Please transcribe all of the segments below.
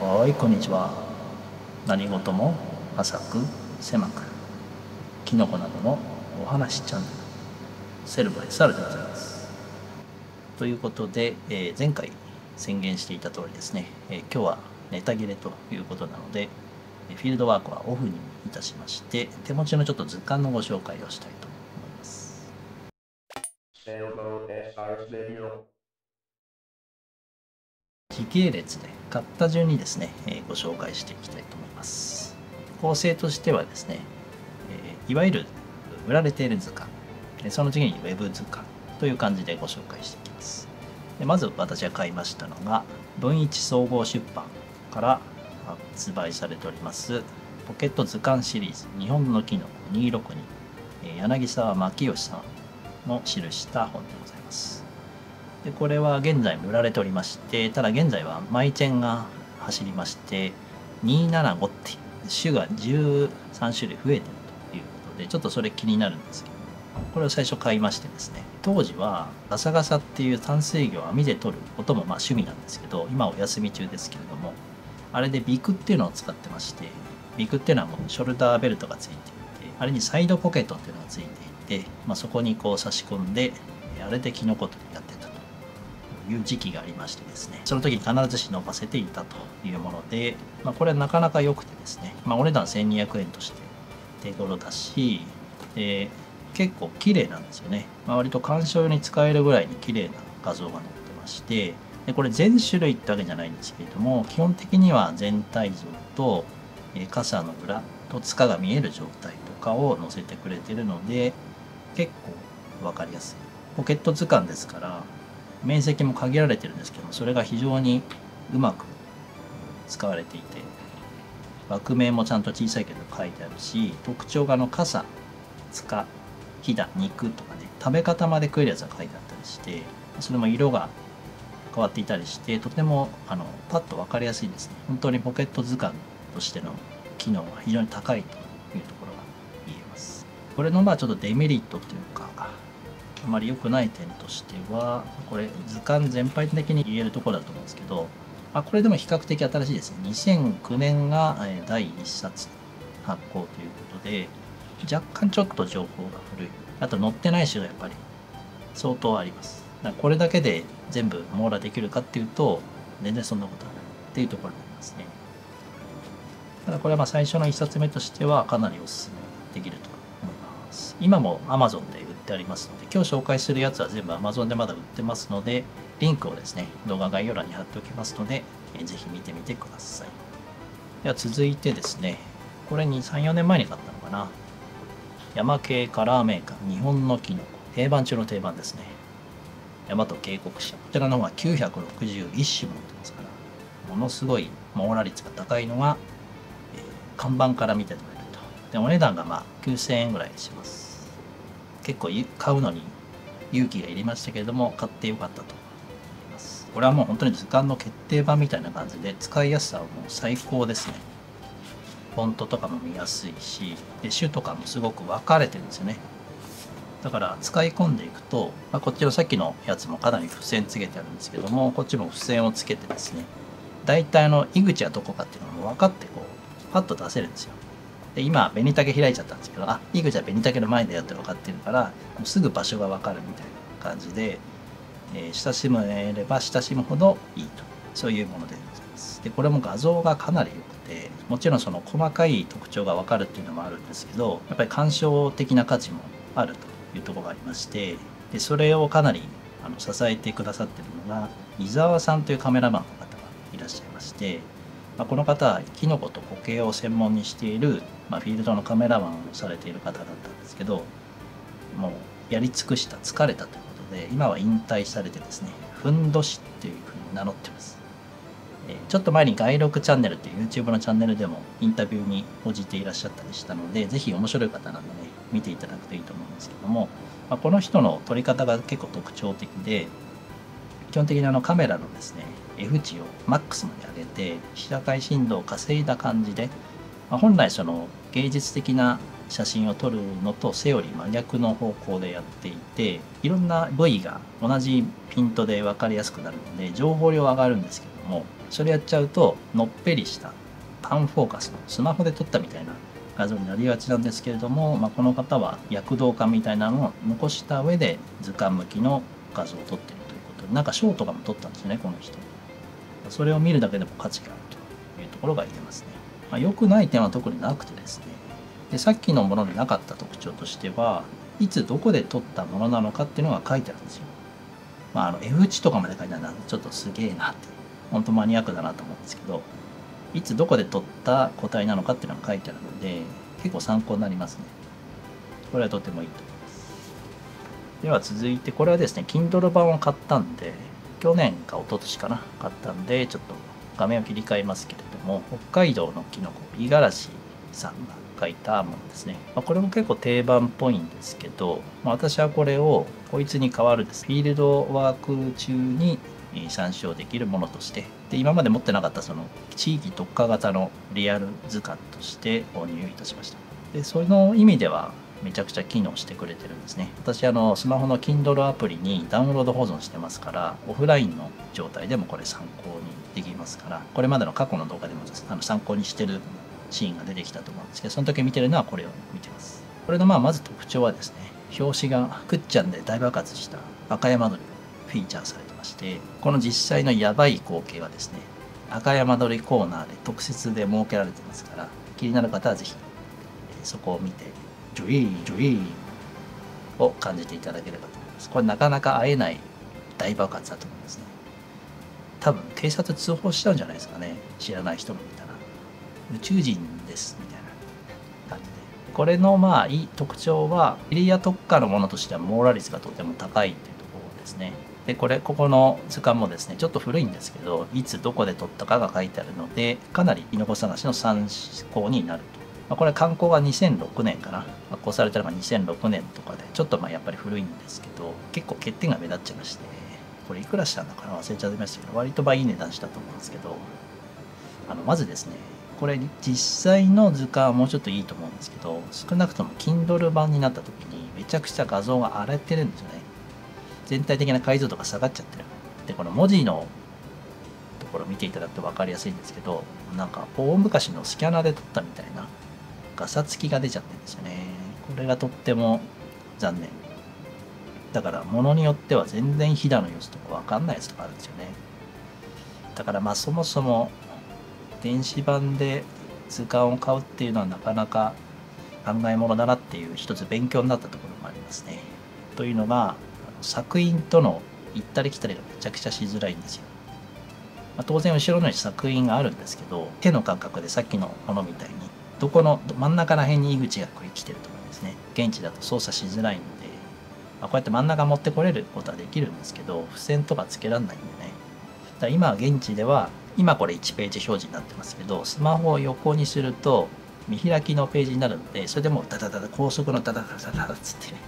はいこんにちは。何事も浅く狭くキノコなどのお話チャンネルセルブ SR でございます。ということで、えー前回宣言していた通りですね、えー今日はネタ切れということなのでフィールドワークはオフにいたしまして手持ちのちょっと図鑑のご紹介をしたいと思います。時系列で買った順にですね、えご紹介していきたいと思います。構成としてはですね、えいわゆる売られている図鑑。その次にウェブ図鑑という感じでご紹介していきます。でまず私が買いましたのが文一総合出版から発売されておりますポケット図鑑シリーズ。日本の機能262柳沢牧義さんの記した本でございます。でこれは現在も売られておりましてただ現在はマイチェンが走りまして275っていう種が13種類増えてるということでちょっとそれ気になるんですけどこれを最初買いましてですね当時はガサガサっていう淡水魚を網で取ることもまあ趣味なんですけど今お休み中ですけれどもあれでビクっていうのを使ってましてビクっていうのはもうショルダーベルトがついていてあれにサイドポケットっていうのがついていて、まあ、そこにこう差し込んであれでキノコ取いう時期がありましてですねその時に必ずし飲ませていたというもので、まあ、これはなかなか良くてですね、まあ、お値段1200円として手頃だしで結構綺麗なんですよね、まあ、割と鑑賞用に使えるぐらいに綺麗な画像が載ってましてでこれ全種類ってわけじゃないんですけれども基本的には全体像とえ傘の裏と塚が見える状態とかを載せてくれてるので結構分かりやすい。ポケット図鑑ですから面積も限られてるんですけどそれが非常にうまく使われていて枠面もちゃんと小さいけど書いてあるし特徴があの傘塚ひだ肉とかね食べ方まで食えるやつが書いてあったりしてそれも色が変わっていたりしてとてもあのパッと分かりやすいですね。本当にポケット図鑑としての機能が非常に高いというところが言えます。これのまあちょっとデメリットというかあまり良くない点としてはこれ図鑑全般的に言えるところだと思うんですけど、まあ、これでも比較的新しいですね。2009年が第1冊発行ということで若干ちょっと情報が古い。あと載ってない種がやっぱり相当あります。だこれだけで全部網羅できるかっていうと全然そんなことはないっていうところになりますね。ただこれはまあ最初の1冊目としてはかなりおすすめできると思います。今も Amazon でってありますので今日紹介するやつは全部 Amazon でまだ売ってますのでリンクをですね動画概要欄に貼っておきますのでえーぜひ見てみてください。では続いてですねこれに34年前に買ったのかな。山系カラーメーカー日本のキノコ定番中の定番ですね。大和渓谷社。こちらの方が961種も載ってますからものすごい網羅率が高いのが、えー看板から見て取れると。でお値段がまあ9000円ぐらいします。結構買うのに勇気がいりましたけれども買ってよかったと思います。これはもう本当に図鑑の決定版みたいな感じで使いやすさはもう最高ですね。フォントとかも見やすいしで種とかもすごく分かれてるんですよね。だから使い込んでいくと、まあ、こっちのさっきのやつもかなり付箋つけてあるんですけどもこっちも付箋をつけてですね大体あの井口はどこかっていうのも分かってこうパッと出せるんですよ。で今紅竹開いちゃったんですけどあ井口は紅竹の前だよって分かってるからすぐ場所が分かるみたいな感じで、えー親しめれば親しむほどいいと。そういうものでございます。でこれも画像がかなり良くてもちろんその細かい特徴が分かるっていうのもあるんですけどやっぱり鑑賞的な価値もあるというとこがありましてでそれをかなりあの支えてくださってるのが伊沢さんというカメラマンの方がいらっしゃいまして、まあ、この方はキノコと固形を専門にしている、まあ、フィールドのカメラマンをされている方だったんですけどもうやり尽くした疲れたということで今は引退されてですねふんどしっていうふうに名乗ってます。えーちょっと前に外録チャンネルっていう YouTube のチャンネルでもインタビューに応じていらっしゃったりしたのでぜひ面白い方なので、ね、見ていただくといいと思うんですけども、まあ、この人の撮り方が結構特徴的で基本的にあのカメラのですね F 値をマックスまで上げて被写界深度を稼いだ感じで、まあ本来その芸術的な写真を撮るのとセオリー真逆の方向でやっていていろんな部位が同じピントで分かりやすくなるので情報量上がるんですけどもそれやっちゃうとのっぺりしたパンフォーカスのスマホで撮ったみたいな画像になりがちなんですけれども、まあ、この方は躍動感みたいなのを残した上で図鑑向きの画像を撮ってるということでなんかショーとかも撮ったんですよねこの人。それを見るだけでも価値があるというところが言えますね、まあ、良くない点は特になくてですね。でさっきのものになかった特徴としてはいつどこで撮ったものなのかっていうのが書いてあるんですよ。まあ、あの F 値とかまで書いてあるのはちょっとすげえなって。本当マニアックだなと思うんですけどいつどこで撮った個体なのかっていうのが書いてあるので結構参考になりますね。これはとてもいいと思います。では続いてこれはですね Kindle 版を買ったんで去年か一昨年かな買ったんでちょっと画面を切り替えますけれども北海道のキノコ五十嵐さんが書いたものですね、まあ、これも結構定番っぽいんですけど、まあ、私はこれをこいつに代わるですフィールドワーク中に参照できるものとしてで今まで持ってなかったその地域特化型のリアル図鑑として購入いたしました。でその意味ではめちゃくちゃ機能してくれてるんですね。私あのスマホの Kindle アプリにダウンロード保存してますからオフラインの状態でもこれ参考にできますからこれまでの過去の動画でもあの参考にしてるシーンが出てきたと思うんですけどその時見てるのはこれを見てます。これのまあまず特徴はですね表紙がくっちゃんで大爆発した赤山鳥フィーチャーされてましてこの実際のやばい光景はですね赤山鳥コーナーで特設で設けられてますから気になる方はぜひそこを見てジョイージョイを感じていただければと思います。これなかなか会えない大爆発だと思いますね。多分警察通報しちゃうんじゃないですかね。知らない人もいたら。宇宙人ですみたいな感じで。これのまあいい特徴はエリア特化のものとしては網羅率がとても高いというところですね。でこれここの図鑑もですねちょっと古いんですけどいつどこで撮ったかが書いてあるのでかなりキノコ探しの参考になると、まあ、これ観光が2006年かな。発行されたのが2006年とかでちょっとまあやっぱり古いんですけど結構欠点が目立っちゃいましてこれいくらしたんだかな忘れちゃいましたけど割と倍いい値段したと思うんですけどあのまずですねこれ実際の図鑑はもうちょっといいと思うんですけど少なくとも Kindle 版になった時にめちゃくちゃ画像が荒れてるんですよね。全体的な解像度が下がっちゃってる。でこの文字のところ見ていただくと分かりやすいんですけどなんか大昔のスキャナーで撮ったみたいなガサつきが出ちゃってるんですよねこれがとっても残念だから物によっては全然ひだの様子とか分かんないやつとかあるんですよねだからまあそもそも電子版で図鑑を買うっていうのはなかなか考えものだなっていう一つ勉強になったところもありますね。というのが作品との行ったり来たりがめちゃくちゃしづらいんですよ。まあ、当然後ろの作品があるんですけど手の感覚でさっきのものみたいにどこの真ん中ら辺に井口がこれ来てるとかですね。現地だと操作しづらいので、まあ、こうやって真ん中持ってこれることはできるんですけど付箋とかつけらんないんでね。だ今現地では今これ1ページ表示になってますけどスマホを横にすると見開きのページになるのでそれでもうダダダダ高速のダダダダダダっつってね。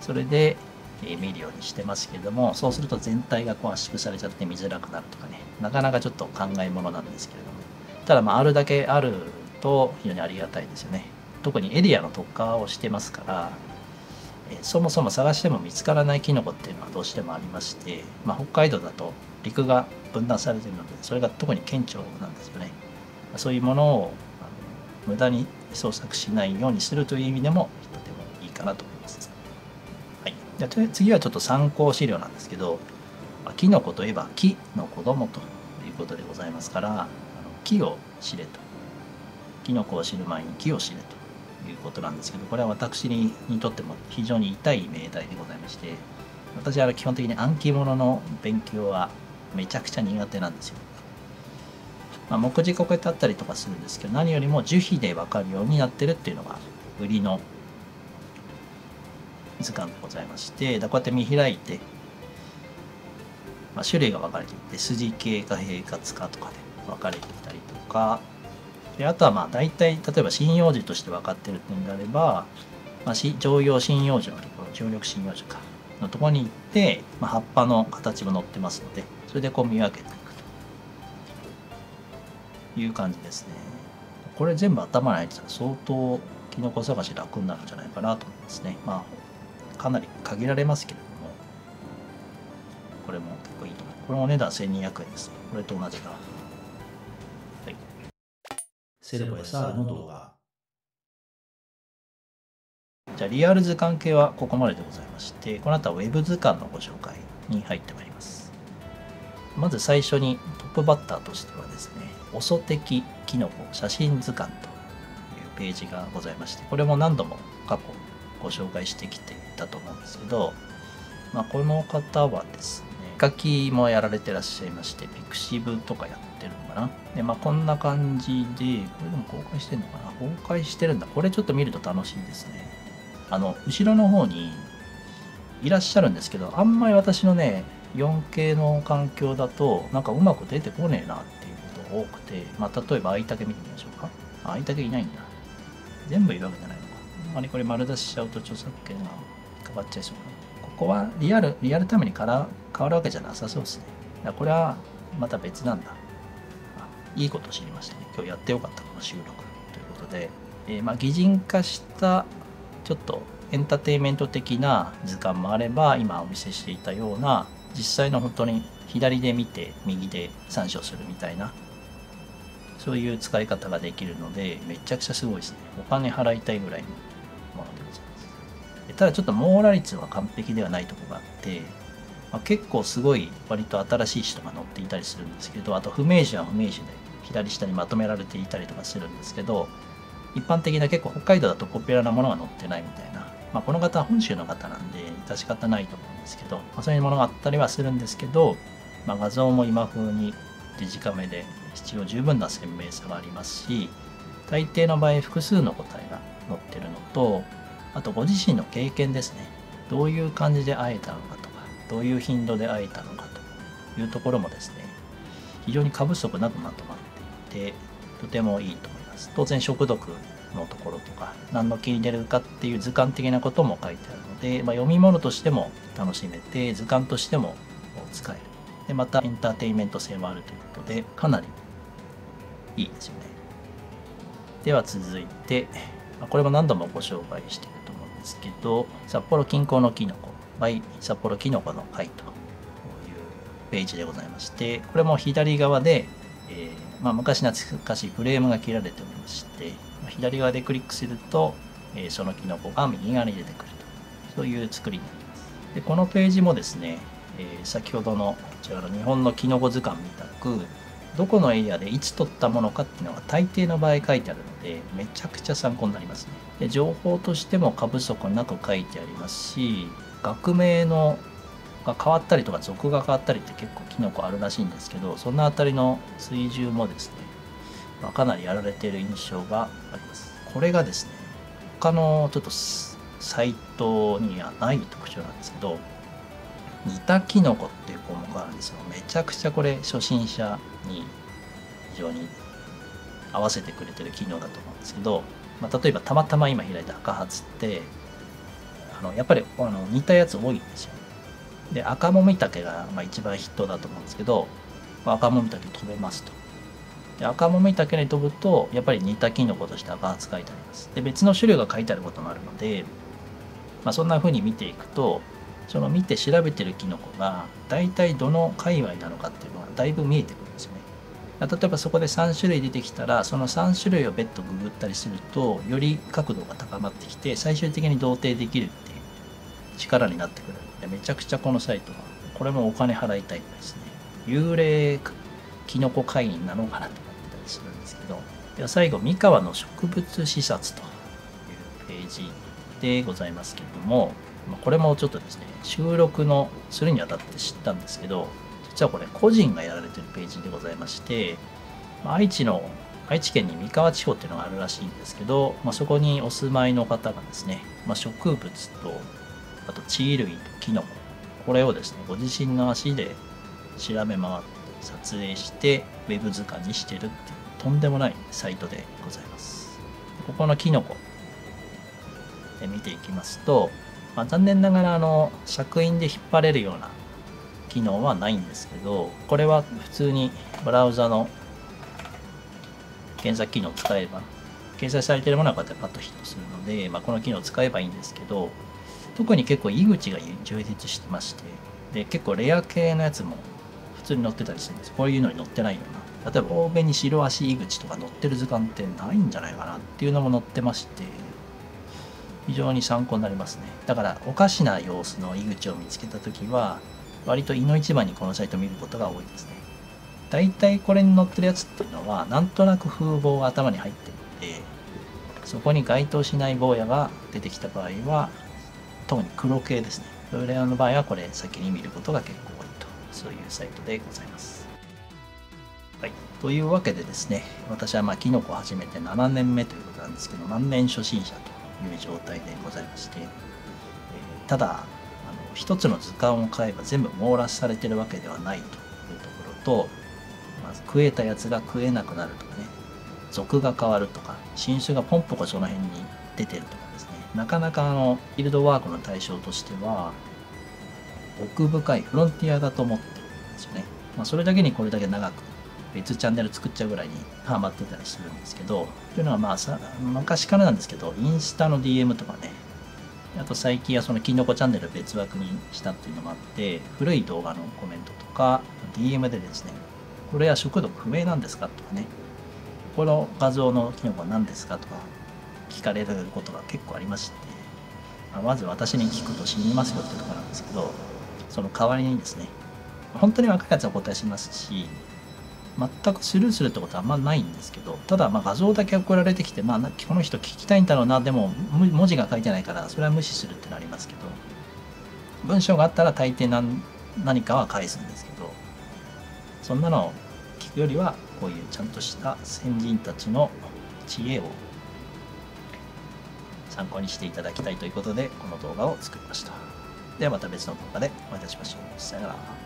それで見るようにしてますけどもそうすると全体がこう圧縮されちゃって見づらくなるとかね。なかなかちょっと考えものなんですけれども。ただまああるだけあると非常にありがたいですよね。特にエリアの特化をしてますからそもそも探しても見つからないキノコっていうのはどうしてもありまして、まあ、北海道だと陸が分断されているのでそれが特に顕著なんですよね。そういうものを無駄に捜索しないようにするという意味でもとてもいいかなと思います、はい、で次はちょっと参考資料なんですけどキノコといえば木の子供ということでございますからあの木を知れとキノコを知る前に木を知れということなんですけどこれは私にとっても非常に痛い命題でございまして私は基本的に暗記物の勉強はめちゃくちゃ苦手なんですよ。まあ、目次ここてあったりとかするんですけど何よりも樹皮で分かるようになってるっていうのが売りの図鑑でございましてこうやって見開いて、まあ、種類が分かれていて筋系か平滑かとかで分かれていたりとかであとはまあ大体例えば針葉樹として分かってるっていうんであれば、まあ、常用針葉樹のところ常緑針葉樹かのところに行って、まあ、葉っぱの形も載ってますのでそれでこう見分けていくという感じですね。これ全部頭に入ってたら相当キノコ探し楽になるんじゃないかなと思いますね。まあかなり限られますけれどもこれも結構いいと思う。これお値段1200円です。これと同じだ。はい。セレコ SR の動画。じゃあ、リアル図鑑系はここまででございまして、この後は Web 図鑑のご紹介に入ってまいります。まず最初にトップバッターとしてはですね、オソ的キノコ写真図鑑というページがございまして、これも何度も過去ご紹介してきていたと思うんですけど、まあ、この方はです絵描きもやられてらっしゃいまして、ピクシブとかやってるのかな。で、まあ、こんな感じで、これでも公開してるのかな公開してるんだ。これちょっと見ると楽しいですね。あの、後ろの方にいらっしゃるんですけど、あんまり私のね、4K の環境だと、なんかうまく出てこねえなっていうことが多くて、まあ、例えば、あいたけ見てみましょうか。ああいたけいないんだ。全部いるわけじゃないのか。あんまりこれ丸出ししちゃうと著作権がかかっちゃいそうな。ここはリアル、リアルタイムにから変わるわけじゃなさそうですね。だこれはまた別なんだ。いいことを知りましたね。今日やってよかったこの収録ということで、えーまあ擬人化したちょっとエンターテインメント的な図鑑もあれば今お見せしていたような実際の本当に左で見て右で参照するみたいなそういう使い方ができるのでめちゃくちゃすごいですねお金払いたいぐらいのものでございますただちょっと網羅率は完璧ではないとこがあって、まあ、結構すごい割と新しい人が乗っていたりするんですけどあと不明詞は不明詞で左下にまとめられていたりとかするんですけど一般的な結構北海道だとポピュラーなものが載ってないみたいな、まあ、この方は本州の方なんで致し方ないと思うんですけど、まあ、そういうものがあったりはするんですけど、まあ、画像も今風にデジカメで必要十分な鮮明さがありますし大抵の場合複数の答えが載ってるのとあとご自身の経験ですね。どういう感じで会えたのかとかどういう頻度で会えたのかというところもですね非常に過不足なくまとまっていてとてもいいと思います。当然食毒のところとか何の気に出るかっていう図鑑的なことも書いてあるので、まあ、読み物としても楽しめて図鑑としても使える。でまたエンターテインメント性もあるということでかなりいいですよね。では続いてこれも何度もご紹介してですけど札幌近郊のキノコ。by 札幌キノコの会というページでございましてこれも左側で、えーまあ、昔懐かしいフレームが切られておりまして左側でクリックすると、えーそのキノコが右側に出てくると。そういう作りになります。でこのページもですね、えー先ほどのこちらの日本のキノコ図鑑みたくどこのエリアでいつ取ったものかっていうのが大抵の場合書いてあるのでめちゃくちゃ参考になりますね。で情報としても過不足なく書いてありますし学名のが変わったりとか属が変わったりって結構キノコあるらしいんですけどそのあたりの追従もですね、まあかなりやられている印象があります。これがですね他のちょっとサイトにはない特徴なんですけど似たキノコっていう項目があるんですよ。めちゃくちゃこれ初心者に非常に合わせてくれてる機能だと思うんですけど、まあ、例えばたまたま今開いた赤髪ってあのやっぱりあの似たやつ多いんですよ。で赤もみたけがまあ一番ヒットだと思うんですけど、まあ赤もみたけ飛べますと。で赤もみたけに飛ぶとやっぱり似たキノコとして赤髪書いてあります。で別の種類が書いてあることもあるので、まあ、そんな風に見ていくとその見て調べてるキノコが大体どの界隈なのかっていうのがだいぶ見えてくる。例えばそこで3種類出てきたらその3種類を別途ググったりするとより角度が高まってきて最終的に同定できるっていう力になってくるのでめちゃくちゃこのサイトはこれもお金払いたいですね。幽霊キノコ会員なのかなと思ってたりするんですけどでは最後三河の植物視察というページでございますけれどもこれもちょっとですね収録のするにあたって知ったんですけど実はこれ個人がやられてるページでございましてま愛知の愛知県に三河地方っていうのがあるらしいんですけど、まあ、そこにお住まいの方がですね、まあ、植物とあと地衣類とキノコこれをですねご自身の足で調べ回って撮影してウェブ図鑑にしてるっていうとんでもないサイトでございます。ここのキノコで見ていきますと、まあ、残念ながらあの尺印で引っ張れるような機能はないんですけどこれは普通にブラウザの検索機能を使えば掲載されているものはこうやってパッとヒットするので、まあ、この機能を使えばいいんですけど特に結構井口が充実してましてで結構レア系のやつも普通に載ってたりするんです。こういうのに載ってないような。例えば欧米に白足井口とか載ってる図鑑ってないんじゃないかなっていうのも載ってまして非常に参考になりますね。だからおかしな様子の井口を見つけた時は割と井の一番にこのサイト見ることが多いですね。大体これに載ってるやつっていうのはなんとなく風貌が頭に入ってるのでそこに該当しない坊やが出てきた場合は特に黒系ですね。それらの場合はこれ先に見ることが結構多いと。そういうサイトでございます。はい、というわけでですね私はまあキノコを始めて7年目ということなんですけど万年初心者という状態でございまして、ただ一つの図鑑を買えば全部網羅されてるわけではないというところとまず食えたやつが食えなくなるとかね属が変わるとか新種がポンポコその辺に出てるとかですね。なかなかあのフィールドワークの対象としては奥深いフロンティアだと思ってるんですよね、まあ、それだけにこれだけ長く別チャンネル作っちゃうぐらいにハマってたりするんですけどというのはまあさ昔からなんですけどインスタの DM とかねあと最近はそのキノコチャンネル別枠にしたっていうのもあって古い動画のコメントとか DM でですねこれは食毒不明なんですかとかねこの画像のキノコは何ですかとか聞かれることが結構ありまして、まあまず私に聞くと死にますよってとこなんですけどその代わりにですね本当に若いやつはお答えしますし全くスルーするってことはあんまないんですけどただま画像だけ送られてきて、まあ、この人聞きたいんだろうなでも文字が書いてないからそれは無視するってなりますけど文章があったら大抵何何かは返すんですけどそんなのを聞くよりはこういうちゃんとした先人たちの知恵を参考にしていただきたいということでこの動画を作りました。ではまた別の動画でお会いいたしましょう。さよなら。